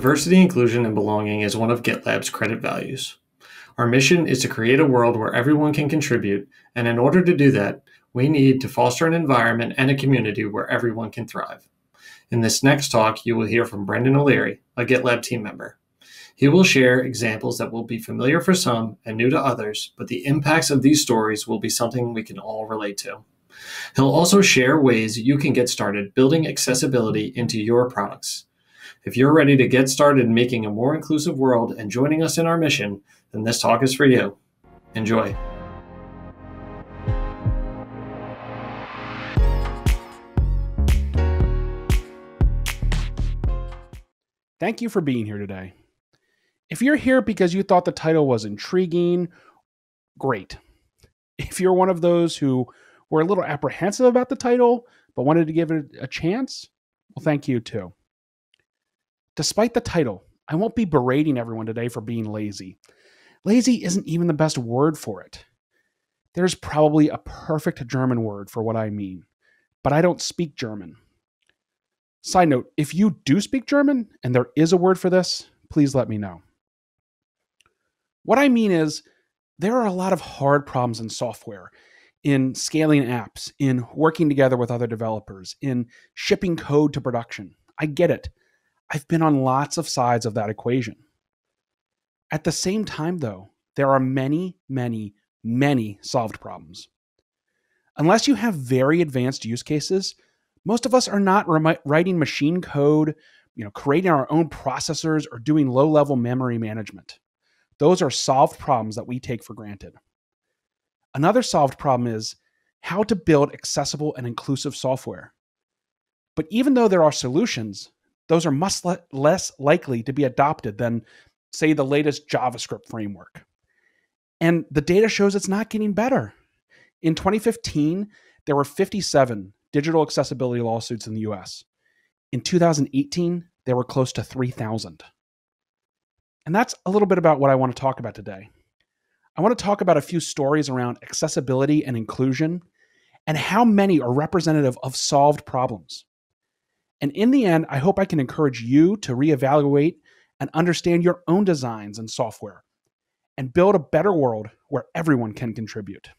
Diversity, inclusion, and belonging is one of GitLab's credit values. Our mission is to create a world where everyone can contribute, and in order to do that, we need to foster an environment and a community where everyone can thrive. In this next talk, you will hear from Brendan O'Leary, a GitLab team member. He will share examples that will be familiar for some and new to others, but the impacts of these stories will be something we can all relate to. He'll also share ways you can get started building accessibility into your products. If you're ready to get started making a more inclusive world and joining us in our mission, then this talk is for you. Enjoy. Thank you for being here today. If you're here because you thought the title was intriguing, great. If you're one of those who were a little apprehensive about the title but wanted to give it a chance, well, thank you too. Despite the title, I won't be berating everyone today for being lazy. Lazy isn't even the best word for it. There's probably a perfect German word for what I mean, but I don't speak German. Side note if you do speak German and there is a word for this, please let me know. What I mean is, there are a lot of hard problems in software, in scaling apps, in working together with other developers, in shipping code to production. I get it. I've been on lots of sides of that equation. At the same time, though, there are many, many, many solved problems. Unless you have very advanced use cases, most of us are not writing machine code, you know, creating our own processors or doing low-level memory management. Those are solved problems that we take for granted. Another solved problem is how to build accessible and inclusive software. But even though there are solutions, those are much le- less likely to be adopted than, say, the latest JavaScript framework. And the data shows it's not getting better. In 2015, there were 57 digital accessibility lawsuits in the US. In 2018, there were close to 3,000. And that's a little bit about what I want to talk about today. I want to talk about a few stories around accessibility and inclusion and how many are representative of solved problems. And in the end, I hope I can encourage you to reevaluate and understand your own designs and software and build a better world where everyone can contribute.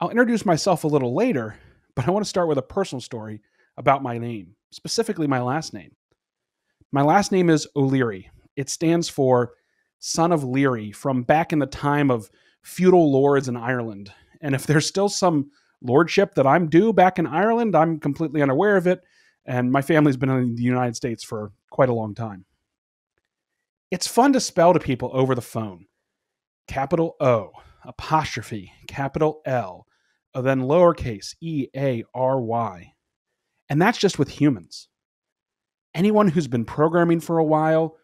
I'll introduce myself a little later, but I want to start with a personal story about my name, specifically my last name. My last name is O'Leary. It stands for son of Leary from back in the time of feudal lords in Ireland. And if there's still some lordship that I'm due back in Ireland. I'm completely unaware of it, and my family's been in the United States for quite a long time. It's fun to spell to people over the phone. Capital O, apostrophe, capital L, then lowercase e a r y. And that's just with humans. Anyone who's been programming for a while,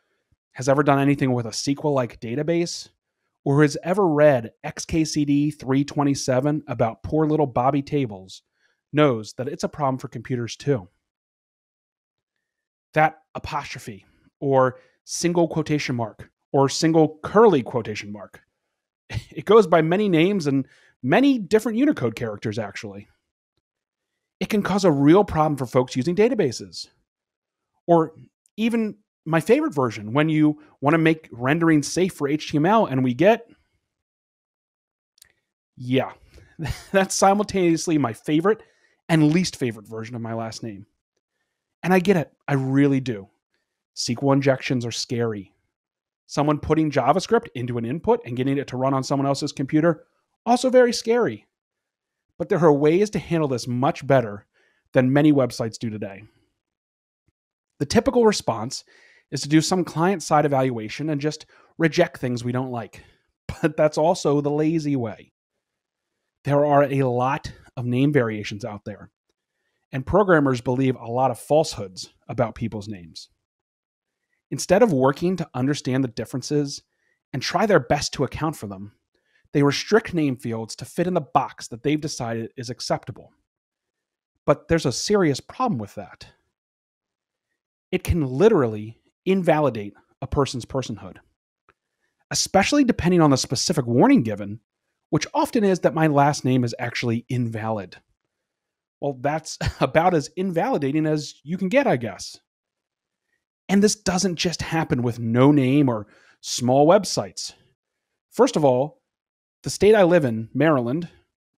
has ever done anything with a SQL like database, or has ever read XKCD 327 about poor little Bobby Tables knows that it's a problem for computers too. That apostrophe, or single quotation mark, or single curly quotation mark, it goes by many names and many different Unicode characters, actually. It can cause a real problem for folks using databases. Or even my favorite version when you want to make rendering safe for HTML and we get yeah, that's simultaneously my favorite and least favorite version of my last name. And I get it, I really do. SQL injections are scary. Someone putting JavaScript into an input and getting it to run on someone else's computer, also very scary. But there are ways to handle this much better than many websites do today. The typical response is to do some client side evaluation and just reject things we don't like. But that's also the lazy way. There are a lot of name variations out there, and programmers believe a lot of falsehoods about people's names. Instead of working to understand the differences and try their best to account for them, they restrict name fields to fit in the box that they've decided is acceptable. But there's a serious problem with that. It can literally invalidate a person's personhood, especially depending on the specific warning given, which often is that my last name is actually invalid. Well, that's about as invalidating as you can get, I guess. And this doesn't just happen with no name or small websites. First of all, the state I live in, Maryland,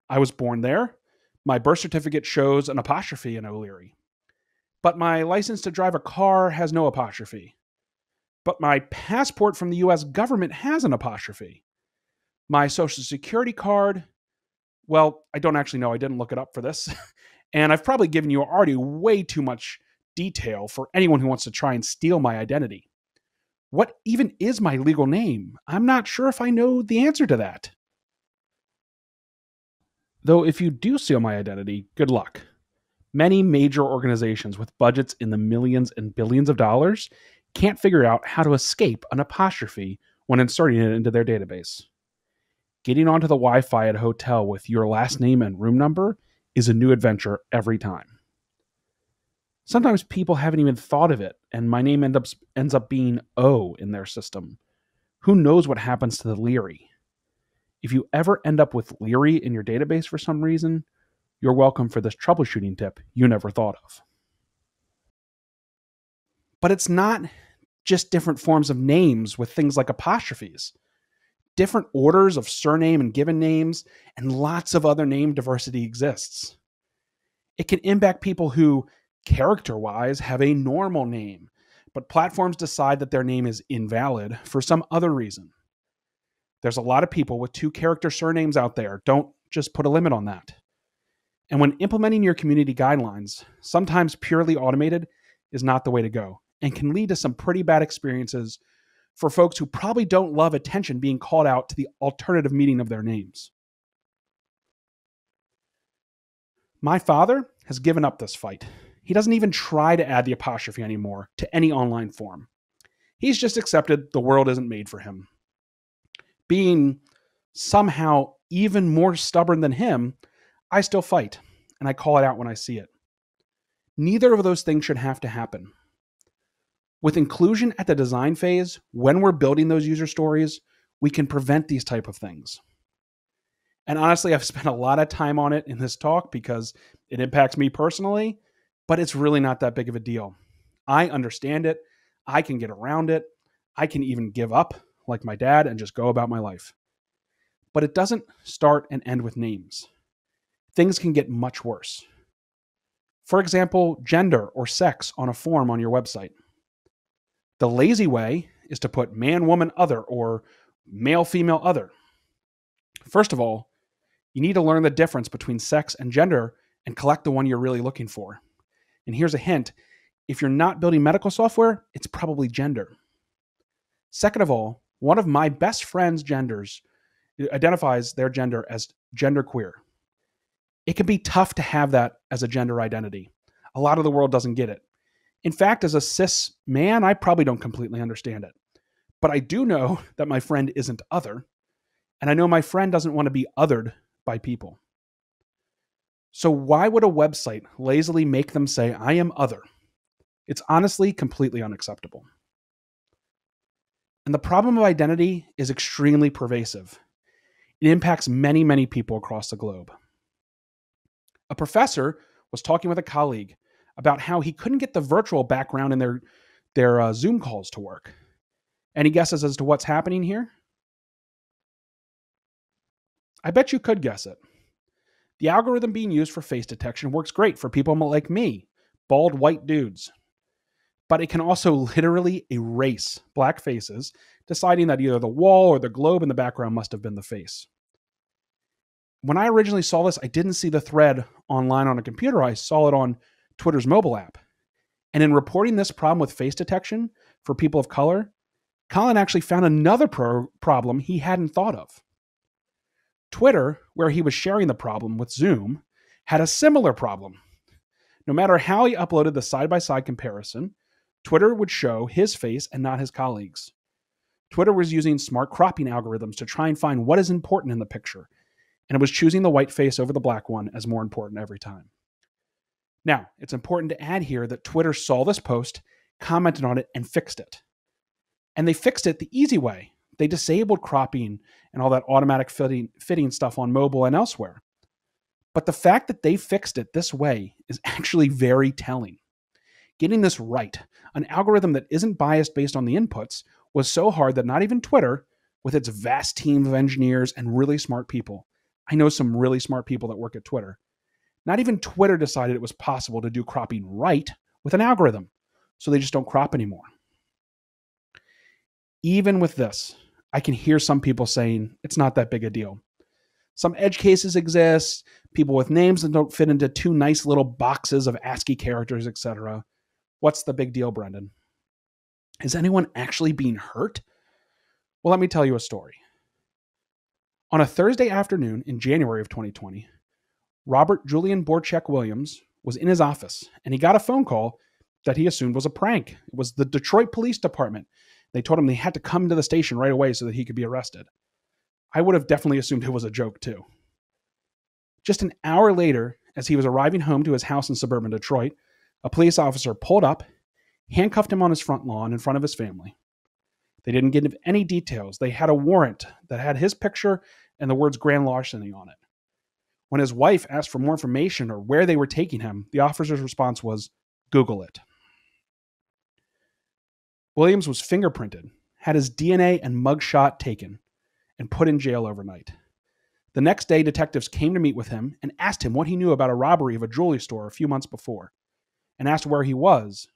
I was born there. My birth certificate shows an apostrophe in O'Leary. But my license to drive a car has no apostrophe. But my passport from the US government has an apostrophe. My social security card, well, I don't actually know. I didn't look it up for this. and I've probably given you already way too much detail for anyone who wants to try and steal my identity. What even is my legal name? I'm not sure if I know the answer to that. Though, if you do steal my identity, good luck. Many major organizations with budgets in the millions and billions of dollars can't figure out how to escape an apostrophe when inserting it into their database. Getting onto the Wi Fi at a hotel with your last name and room number is a new adventure every time. Sometimes people haven't even thought of it, and my name end up, ends up being O in their system. Who knows what happens to the Leary? If you ever end up with Leary in your database for some reason, you're welcome for this troubleshooting tip you never thought of. But it's not just different forms of names with things like apostrophes. Different orders of surname and given names, and lots of other name diversity exists. It can impact people who, character wise, have a normal name, but platforms decide that their name is invalid for some other reason. There's a lot of people with two character surnames out there. Don't just put a limit on that. And when implementing your community guidelines, sometimes purely automated is not the way to go and can lead to some pretty bad experiences for folks who probably don't love attention being called out to the alternative meaning of their names. My father has given up this fight. He doesn't even try to add the apostrophe anymore to any online form. He's just accepted the world isn't made for him being somehow even more stubborn than him, I still fight and I call it out when I see it. Neither of those things should have to happen. With inclusion at the design phase, when we're building those user stories, we can prevent these type of things. And honestly, I've spent a lot of time on it in this talk because it impacts me personally, but it's really not that big of a deal. I understand it. I can get around it. I can even give up like my dad and just go about my life. But it doesn't start and end with names. Things can get much worse. For example, gender or sex on a form on your website. The lazy way is to put man, woman, other, or male, female, other. First of all, you need to learn the difference between sex and gender and collect the one you're really looking for. And here's a hint if you're not building medical software, it's probably gender. Second of all, one of my best friend's genders uh, identifies their gender as genderqueer. It can be tough to have that as a gender identity. A lot of the world doesn't get it. In fact, as a cis man, I probably don't completely understand it. But I do know that my friend isn't other, and I know my friend doesn't want to be othered by people. So, why would a website lazily make them say, I am other? It's honestly completely unacceptable. And the problem of identity is extremely pervasive. It impacts many, many people across the globe. A professor was talking with a colleague about how he couldn't get the virtual background in their, their uh, Zoom calls to work. Any guesses as to what's happening here? I bet you could guess it. The algorithm being used for face detection works great for people like me, bald white dudes but it can also literally erase black faces, deciding that either the wall or the globe in the background must have been the face. When I originally saw this, I didn't see the thread online on a computer. I saw it on Twitter's mobile app. And in reporting this problem with face detection for people of color, Colin actually found another pro- problem he hadn't thought of. Twitter, where he was sharing the problem with Zoom, had a similar problem. No matter how he uploaded the side by side comparison, Twitter would show his face and not his colleagues. Twitter was using smart cropping algorithms to try and find what is important in the picture, and it was choosing the white face over the black one as more important every time. Now, it's important to add here that Twitter saw this post, commented on it, and fixed it. And they fixed it the easy way. They disabled cropping and all that automatic fitting, fitting stuff on mobile and elsewhere. But the fact that they fixed it this way is actually very telling Getting this right, an algorithm that isn't biased based on the inputs, was so hard that not even Twitter, with its vast team of engineers and really smart people, I know some really smart people that work at Twitter, not even Twitter decided it was possible to do cropping right with an algorithm, so they just don't crop anymore. Even with this, I can hear some people saying it's not that big a deal. Some edge cases exist, people with names that don't fit into two nice little boxes of ASCII characters, etc. What's the big deal, Brendan? Is anyone actually being hurt? Well, let me tell you a story. On a Thursday afternoon in January of 2020, Robert Julian Borchak Williams was in his office and he got a phone call that he assumed was a prank. It was the Detroit Police Department. They told him they had to come to the station right away so that he could be arrested. I would have definitely assumed it was a joke too. Just an hour later, as he was arriving home to his house in suburban Detroit, a police officer pulled up, handcuffed him on his front lawn in front of his family. They didn't give any details. They had a warrant that had his picture and the words grand larceny on it. When his wife asked for more information or where they were taking him, the officer's response was, Google it. Williams was fingerprinted, had his DNA and mugshot taken, and put in jail overnight. The next day, detectives came to meet with him and asked him what he knew about a robbery of a jewelry store a few months before, and asked where he was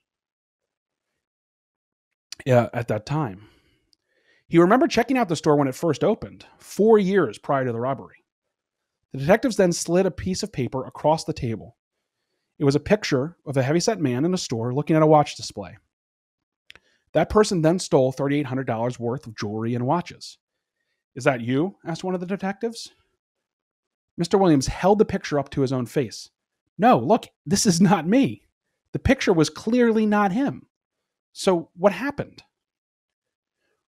uh, at that time. He remembered checking out the store when it first opened, four years prior to the robbery. The detectives then slid a piece of paper across the table. It was a picture of a heavyset man in a store looking at a watch display. That person then stole $3,800 worth of jewelry and watches. Is that you? asked one of the detectives. Mr. Williams held the picture up to his own face. No, look, this is not me. The picture was clearly not him. So, what happened?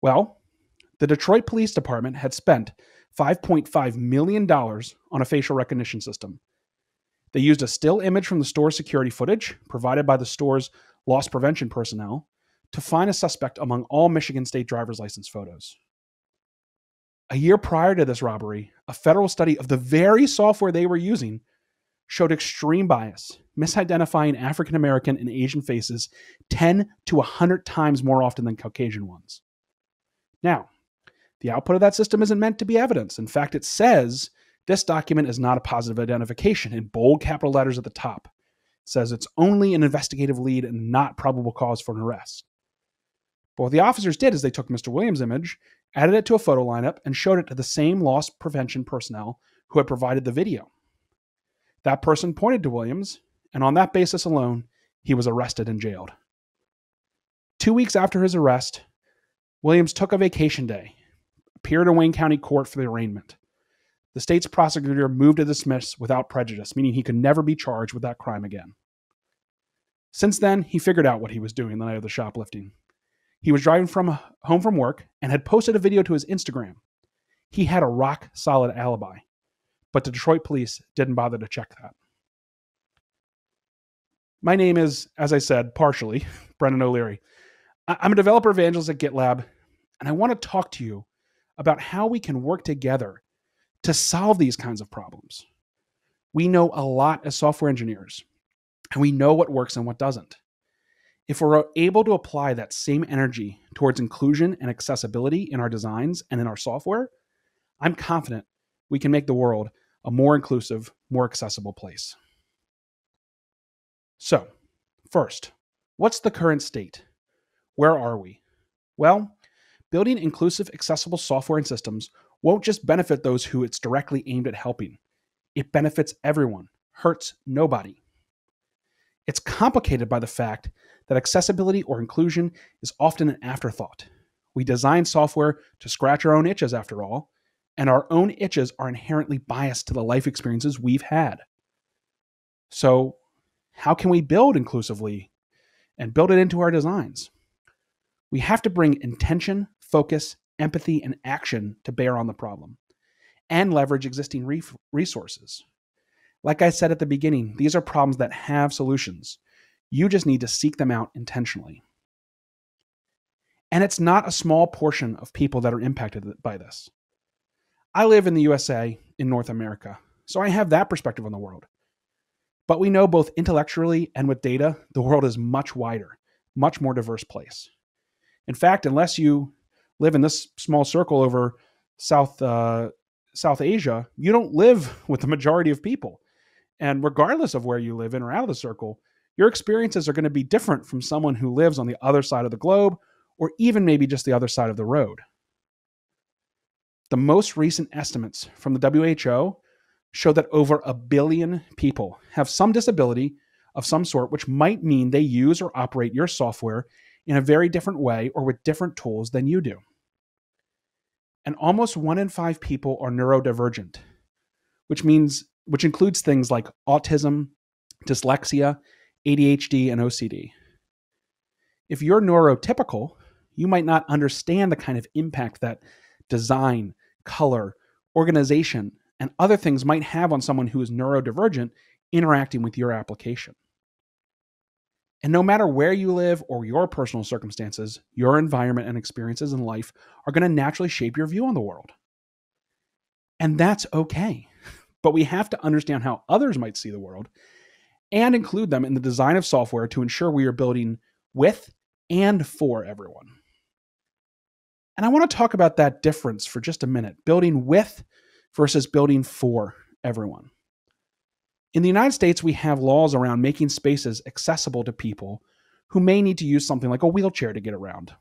Well, the Detroit Police Department had spent $5.5 million on a facial recognition system. They used a still image from the store's security footage, provided by the store's loss prevention personnel, to find a suspect among all Michigan state driver's license photos. A year prior to this robbery, a federal study of the very software they were using showed extreme bias, misidentifying African American and Asian faces 10 to 100 times more often than Caucasian ones. Now, the output of that system isn't meant to be evidence. In fact, it says this document is not a positive identification in bold capital letters at the top. It says it's only an investigative lead and not probable cause for an arrest. But what the officers did is they took Mr. Williams' image, added it to a photo lineup, and showed it to the same loss prevention personnel who had provided the video. That person pointed to Williams, and on that basis alone, he was arrested and jailed. Two weeks after his arrest, Williams took a vacation day appeared in Wayne County Court for the arraignment. The state's prosecutor moved to dismiss without prejudice, meaning he could never be charged with that crime again. Since then, he figured out what he was doing the night of the shoplifting. He was driving from home from work and had posted a video to his Instagram. He had a rock solid alibi, but the Detroit police didn't bother to check that. My name is, as I said, partially Brendan O'Leary. I'm a developer evangelist at GitLab, and I want to talk to you about how we can work together to solve these kinds of problems. We know a lot as software engineers, and we know what works and what doesn't. If we're able to apply that same energy towards inclusion and accessibility in our designs and in our software, I'm confident we can make the world a more inclusive, more accessible place. So, first, what's the current state? Where are we? Well, building inclusive, accessible software and systems won't just benefit those who it's directly aimed at helping. It benefits everyone, hurts nobody. It's complicated by the fact that accessibility or inclusion is often an afterthought. We design software to scratch our own itches, after all, and our own itches are inherently biased to the life experiences we've had. So, how can we build inclusively and build it into our designs? We have to bring intention, focus, empathy, and action to bear on the problem and leverage existing re- resources. Like I said at the beginning, these are problems that have solutions. You just need to seek them out intentionally. And it's not a small portion of people that are impacted by this. I live in the USA, in North America, so I have that perspective on the world. But we know both intellectually and with data, the world is much wider, much more diverse place. In fact, unless you live in this small circle over South uh, South Asia, you don't live with the majority of people. And regardless of where you live in or out of the circle, your experiences are going to be different from someone who lives on the other side of the globe or even maybe just the other side of the road. The most recent estimates from the WHO show that over a billion people have some disability of some sort, which might mean they use or operate your software in a very different way or with different tools than you do. And almost one in five people are neurodivergent, which means which includes things like autism, dyslexia, ADHD, and OCD. If you're neurotypical, you might not understand the kind of impact that design, color, organization, and other things might have on someone who is neurodivergent interacting with your application. And no matter where you live or your personal circumstances, your environment and experiences in life are going to naturally shape your view on the world. And that's okay. But we have to understand how others might see the world and include them in the design of software to ensure we are building with and for everyone. And I want to talk about that difference for just a minute building with versus building for everyone. In the United States, we have laws around making spaces accessible to people who may need to use something like a wheelchair to get around.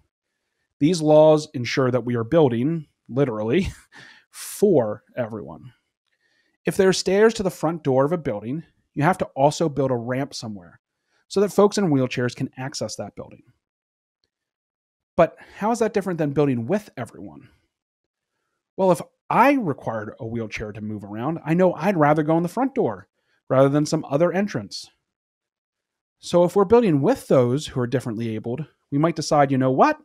These laws ensure that we are building, literally, for everyone. If there are stairs to the front door of a building, you have to also build a ramp somewhere so that folks in wheelchairs can access that building. But how is that different than building with everyone? Well, if I required a wheelchair to move around, I know I'd rather go in the front door rather than some other entrance. So if we're building with those who are differently abled, we might decide, you know what?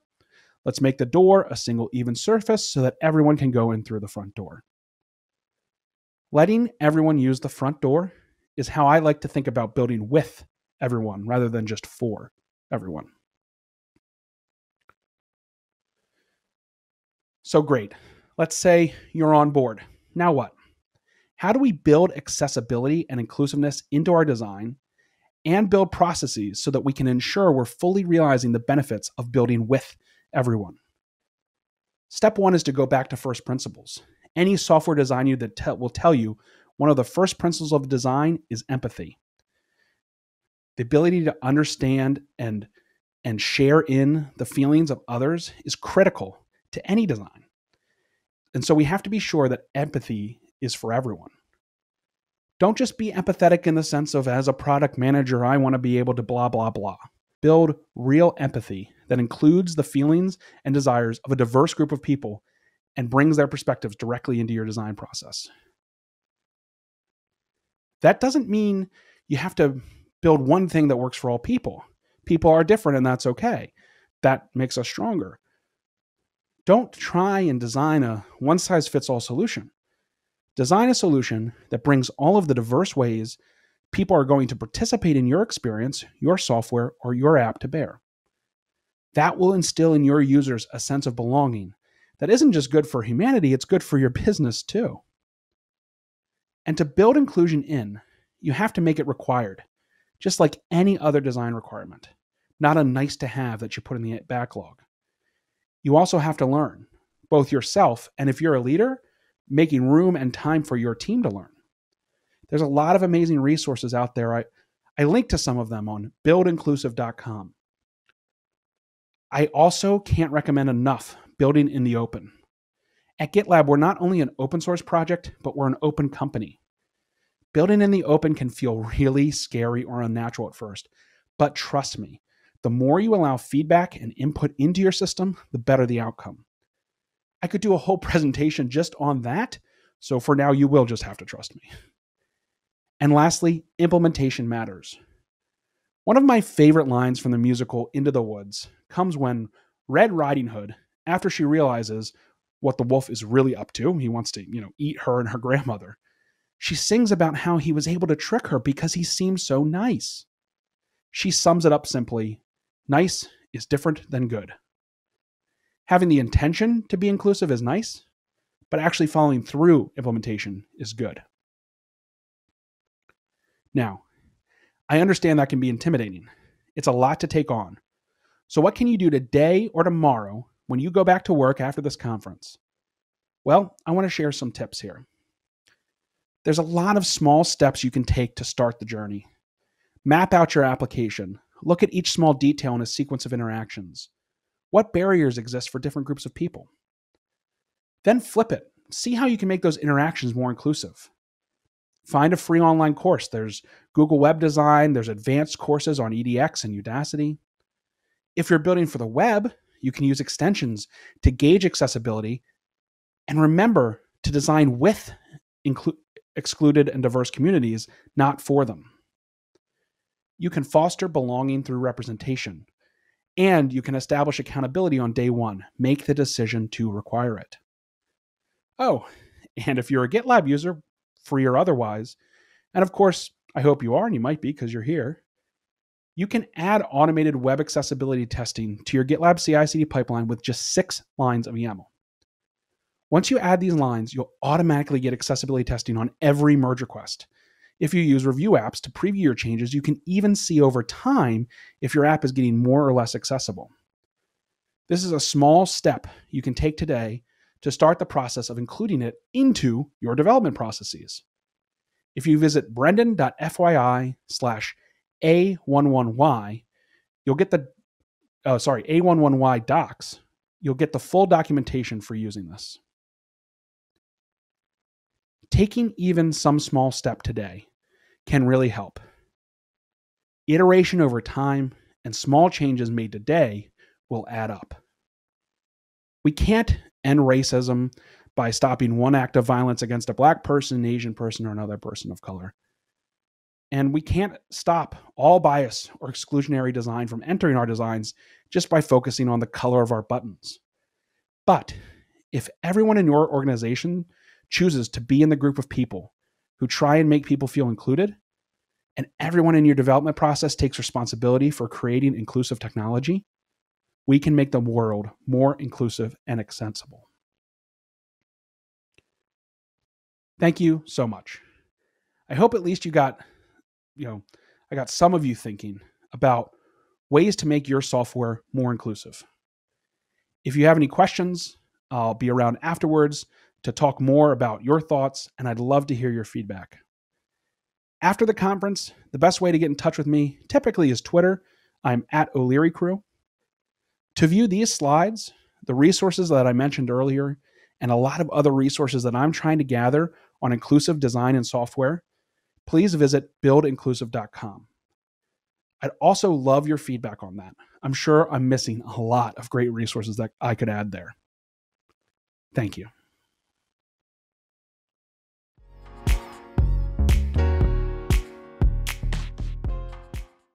Let's make the door a single even surface so that everyone can go in through the front door. Letting everyone use the front door is how I like to think about building with everyone rather than just for everyone. So great. Let's say you're on board. Now what? How do we build accessibility and inclusiveness into our design and build processes so that we can ensure we're fully realizing the benefits of building with everyone? Step one is to go back to first principles. Any software designer that te- will tell you one of the first principles of design is empathy. The ability to understand and and share in the feelings of others is critical to any design. And so we have to be sure that empathy is for everyone. Don't just be empathetic in the sense of, as a product manager, I want to be able to blah, blah, blah. Build real empathy that includes the feelings and desires of a diverse group of people and brings their perspectives directly into your design process. That doesn't mean you have to build one thing that works for all people. People are different, and that's okay. That makes us stronger. Don't try and design a one size fits all solution. Design a solution that brings all of the diverse ways people are going to participate in your experience, your software, or your app to bear. That will instill in your users a sense of belonging that isn't just good for humanity, it's good for your business too. And to build inclusion in, you have to make it required, just like any other design requirement, not a nice to have that you put in the backlog you also have to learn, both yourself and if you're a leader, making room and time for your team to learn. There's a lot of amazing resources out there. I, I link to some of them on buildinclusive.com. I also can't recommend enough building in the open. At GitLab, we're not only an open source project, but we're an open company. Building in the open can feel really scary or unnatural at first, but trust me, the more you allow feedback and input into your system, the better the outcome. I could do a whole presentation just on that. So for now, you will just have to trust me. And lastly, implementation matters. One of my favorite lines from the musical Into the Woods comes when Red Riding Hood, after she realizes what the wolf is really up to, he wants to, you know, eat her and her grandmother. She sings about how he was able to trick her because he seemed so nice. She sums it up simply Nice is different than good. Having the intention to be inclusive is nice, but actually following through implementation is good. Now, I understand that can be intimidating. It's a lot to take on. So, what can you do today or tomorrow when you go back to work after this conference? Well, I want to share some tips here. There's a lot of small steps you can take to start the journey. Map out your application. Look at each small detail in a sequence of interactions. What barriers exist for different groups of people? Then flip it. See how you can make those interactions more inclusive. Find a free online course. There's Google Web Design, there's advanced courses on EDX and Udacity. If you're building for the web, you can use extensions to gauge accessibility. And remember to design with inclu- excluded and diverse communities, not for them. You can foster belonging through representation, and you can establish accountability on day one. Make the decision to require it. Oh, and if you're a GitLab user, free or otherwise, and of course, I hope you are, and you might be because you're here, you can add automated web accessibility testing to your GitLab CI CD pipeline with just six lines of YAML. Once you add these lines, you'll automatically get accessibility testing on every merge request. If you use review apps to preview your changes, you can even see over time if your app is getting more or less accessible. This is a small step you can take today to start the process of including it into your development processes. If you visit brendan.fyi slash A11Y, you'll get the, oh, sorry, A11Y docs, you'll get the full documentation for using this. Taking even some small step today can really help. Iteration over time and small changes made today will add up. We can't end racism by stopping one act of violence against a black person, an Asian person, or another person of color. And we can't stop all bias or exclusionary design from entering our designs just by focusing on the color of our buttons. But if everyone in your organization chooses to be in the group of people who try and make people feel included, and everyone in your development process takes responsibility for creating inclusive technology, we can make the world more inclusive and accessible. Thank you so much. I hope at least you got, you know, I got some of you thinking about ways to make your software more inclusive. If you have any questions, I'll be around afterwards to talk more about your thoughts, and I'd love to hear your feedback. After the conference, the best way to get in touch with me typically is Twitter. I'm at O'Leary Crew. To view these slides, the resources that I mentioned earlier, and a lot of other resources that I'm trying to gather on inclusive design and software, please visit buildinclusive.com. I'd also love your feedback on that. I'm sure I'm missing a lot of great resources that I could add there. Thank you.